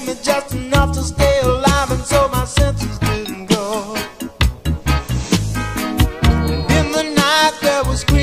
me just enough to stay alive, and so my senses didn't go. And in the night there was.